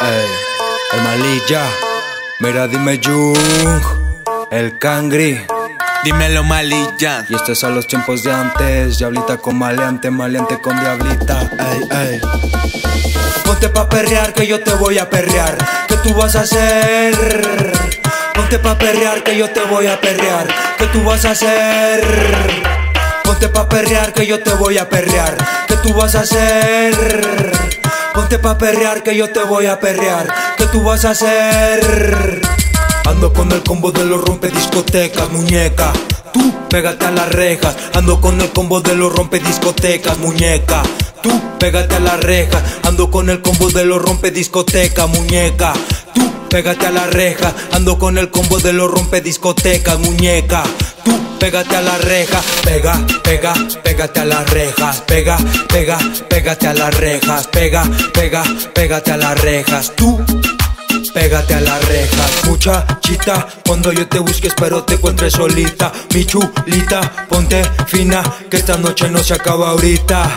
Ey, el malilla. Mira, dime Jung. El cangri. Dímelo malilla. Y esto es a los tiempos de antes. Diablita con maleante, maleante con diablita. Ey, ey. Ponte pa' perrear que yo te voy a perrear. ¿Qué tú vas a hacer? Ponte pa' perrear que yo te voy a perrear. ¿Qué tú vas a hacer? Ponte pa' perrear que yo te voy a perrear. ¿Qué tú vas a hacer? Ponte pa' perrear que yo te voy a perrear. ¿Qué tú vas a hacer? Ando con el combo de los rompe discotecas, muñeca. Tú pégate a las rejas. Ando con el combo de los rompe discotecas, muñeca. Tú pégate a las rejas. Ando con el combo de los rompe discoteca, muñeca. Tú pégate a la reja. Ando con el combo de los rompe discotecas, muñeca. Pégate a la reja. Pega, pega, pégate a las rejas. Pega, pega, pégate a las rejas. Pega, pega, pégate a las rejas. Tú Pégate a las rejas, muchachita Cuando yo te busque espero te encuentres solita Mi chulita, ponte fina Que esta noche no se acaba ahorita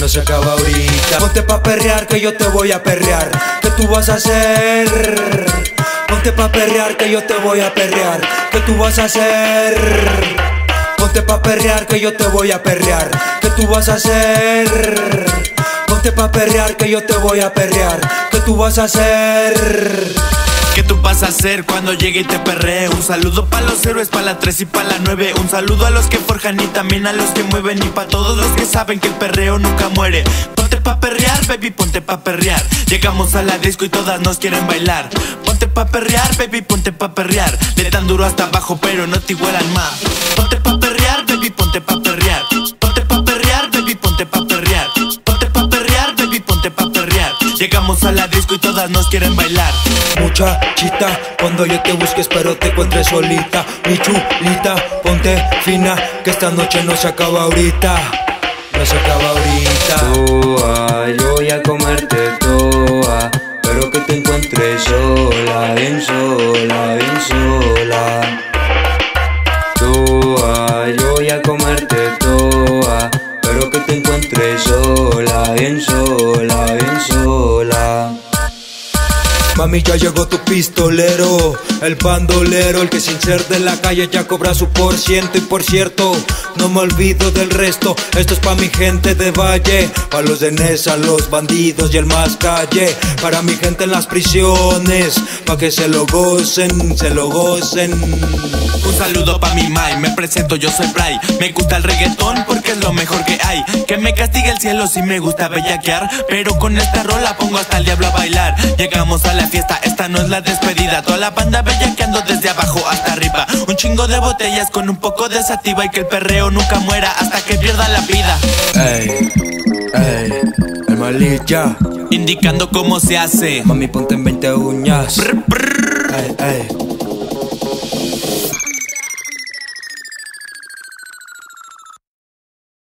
No se acaba ahorita Ponte pa' perrear que yo te voy a perrear ¿Qué tú vas a hacer? Ponte pa' perrear que yo te voy a perrear ¿Qué tú vas a hacer? Ponte pa' perrear que yo te voy a perrear ¿Qué tú vas a hacer? Ponte pa' perrear que yo te voy a perrear ¿Qué tú vas a hacer? ¿Qué tú vas a hacer cuando llegue y te perree? Un saludo pa' los héroes, pa' la 3 y pa' la 9 Un saludo a los que forjan y también a los que mueven Y pa' todos los que saben que el perreo nunca muere Ponte pa' perrear, baby, ponte pa' perrear Llegamos a la disco y todas nos quieren bailar pa' perrear, baby, ponte pa' perrear. Le dan duro hasta abajo pero no te igualan más. Ponte pa' perrear, baby, ponte pa' perrear. Ponte pa' perrear, baby, ponte pa' perrear. Ponte pa' perrear, baby, ponte pa' perrear. Llegamos a la disco y todas nos quieren bailar. Muchachita, cuando yo te busque espero te encuentres solita. Mi chulita, ponte fina Que esta noche no se acaba ahorita. No se acaba ahorita sola. Toa, yo voy a comerte toa Pero que te encuentres sola, bien sola, bien sola Mami, ya llegó tu pistolero, el bandolero, el que sin ser de la calle ya cobra su por ciento. Y por cierto, no me olvido del resto. Esto es pa' mi gente de Valle, pa' los de Nesa, los bandidos y el más calle. Para mi gente en las prisiones, pa' que se lo gocen, se lo gocen. Un saludo pa' mi mai, me presento, yo soy Bray Me gusta el reggaetón porque es lo mejor que hay Que me castigue el cielo si me gusta bellaquear Pero con esta rola pongo hasta el diablo a bailar Llegamos a la fiesta, esta no es la despedida Toda la banda bellaqueando desde abajo hasta arriba Un chingo de botellas con un poco de sativa Y que el perreo nunca muera hasta que pierda la vida Ey, ey, el malilla. Indicando cómo se hace Mami, ponte en 20 uñas. Ey, ey.